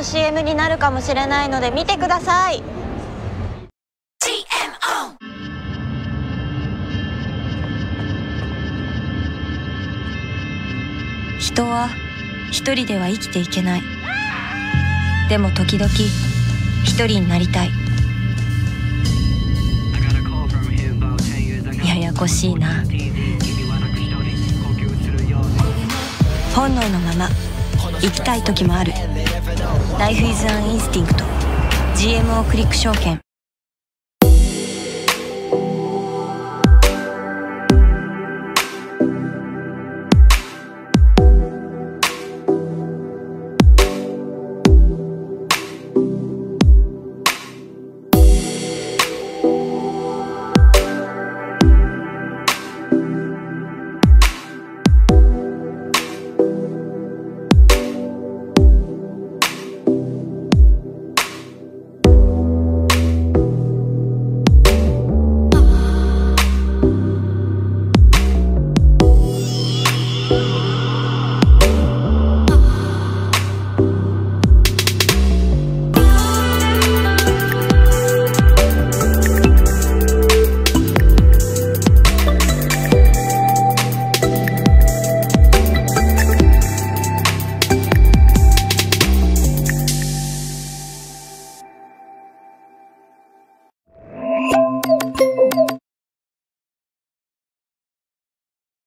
の CM になるかもしれないので見てください。人は一人では生きていけない。でも時々一人になりたい。ややこしいな。本能のまま生きたい時もあるライフイズアンインスティンクト GMO クリック証券